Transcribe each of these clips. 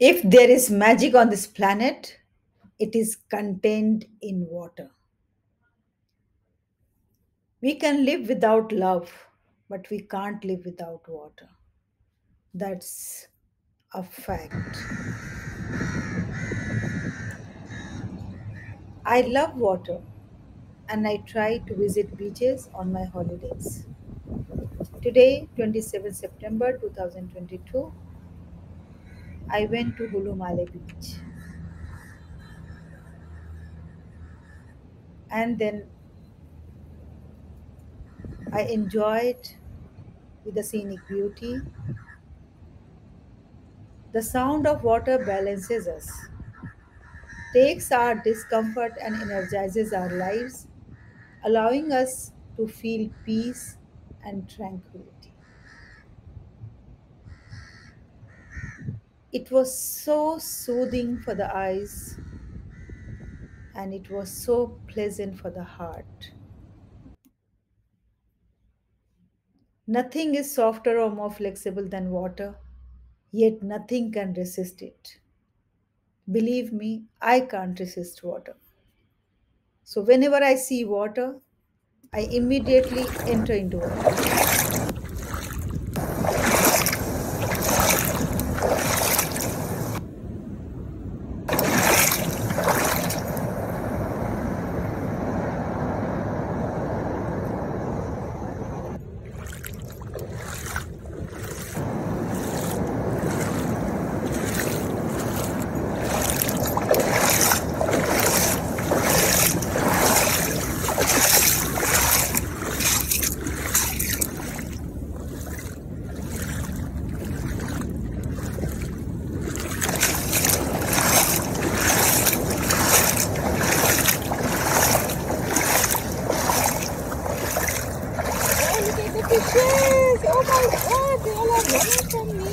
If there is magic on this planet, it is contained in water. We can live without love, but we can't live without water. That's a fact. I love water and I try to visit beaches on my holidays. Today, 27 September 2022, I went to Hulhumale beach. And then I enjoyed with the scenic beauty. The sound of water balances us, takes our discomfort and energizes our lives, allowing us to feel peace and tranquility. It was so soothing for the eyes and it was so pleasant for the heart. Nothing is softer or more flexible than water, yet nothing can resist it. Believe me, I can't resist water. So, whenever I see water, I immediately enter into water. Oh, look at the fishes! Oh my god, they all are running from me.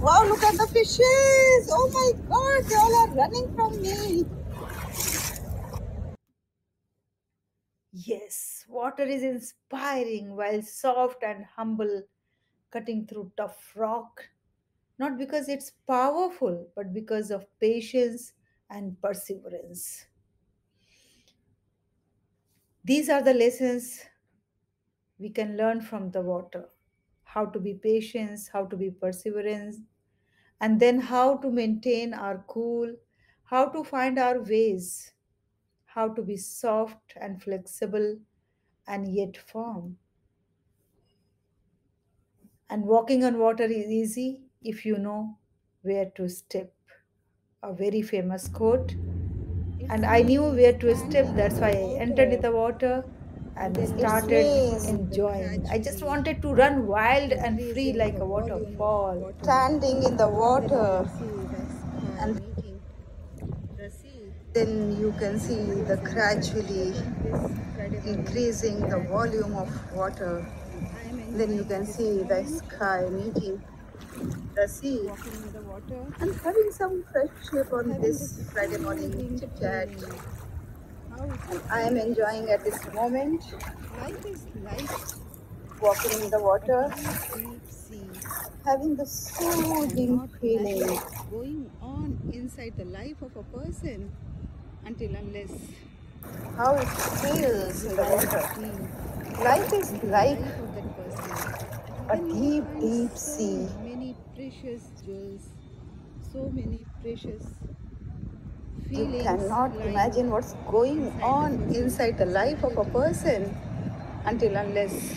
Wow, look at the fishes! Oh my god, they all are running from me. Yes, water is inspiring while soft and humble, cutting through tough rock, not because it's powerful, but because of patience and perseverance. These are the lessons we can learn from the water how to be patient, how to be perseverance, and then how to maintain our cool, how to find our ways, how to be soft and flexible and yet firm. And walking on water is easy if you know where to step. A very famous quote. And I knew where to step, that's why I entered in the water and Then it started enjoying. I just wanted to run wild and free like a waterfall. Standing in the water, And then you can see the gradually increasing the volume of water. Then you can see the sky meeting the sea and having some fresh air on this Friday morning chit chat. I am enjoying at this moment Life is life, walking in the water, deep sea. having the soothing feeling. going on inside the life of a person until unless How it feels in the water. Life is like life of that person. a deep, deep so sea. Many precious jewels, so many precious You cannot imagine what's going on inside the life of a person until unless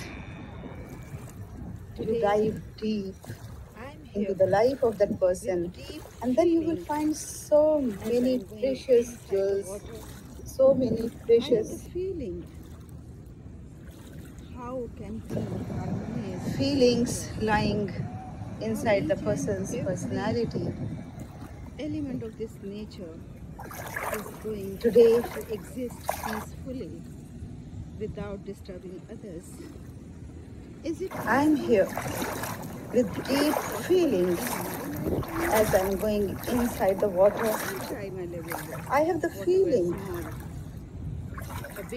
you dive deep into the life of that person. And then you will find so many precious jewels, so many I have the precious feeling. How can feelings lying inside the person's personality. element of this nature is going Today, to exist peacefully without disturbing others? Is it I'm here with deep feelings as I'm going inside the water. I have the feeling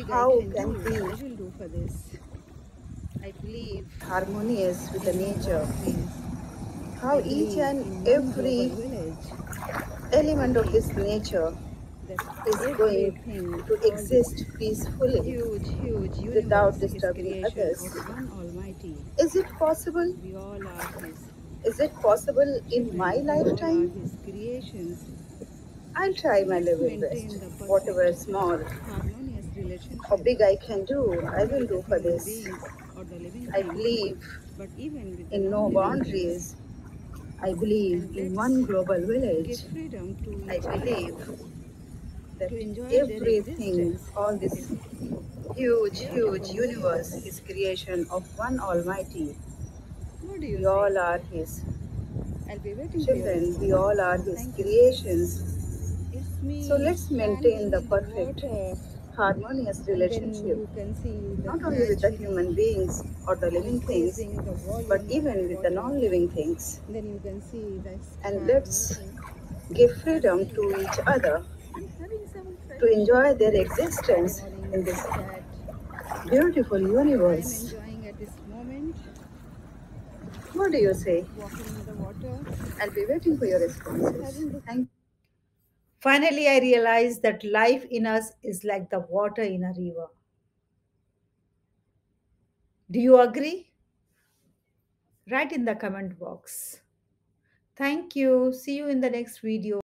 How can, we- I believe harmonious with the nature. How each and every element of this nature is going to exist peacefully. Huge, huge universe without disturbing others. of one Almighty. Is it possible? We all are His. Is it possible in my children. We all lifetime? are His creations. I'll try my level best. Whatever small or big I can do, I will do for this. I believe but even with the in no boundaries. I believe in one global village. give freedom to I believe that to enjoy their everything, all this huge, huge universe is creation of one Almighty. What do you We all are His I'll be waiting for children. We all are His creations. So let's maintain the perfect. Harmonious relationship, you can see not only with the human beings or the living things, but even with the non living things. Then you can see And let's. Give freedom to each other I'm having some to enjoy their existence in this beautiful universe. enjoying at this moment, What do you say? walking in the water, I'll be waiting for your responses. Thank Finally, I realized that life in us is like the water in a river. Do you agree? Write in the comment box. Thank you. See you in the next video.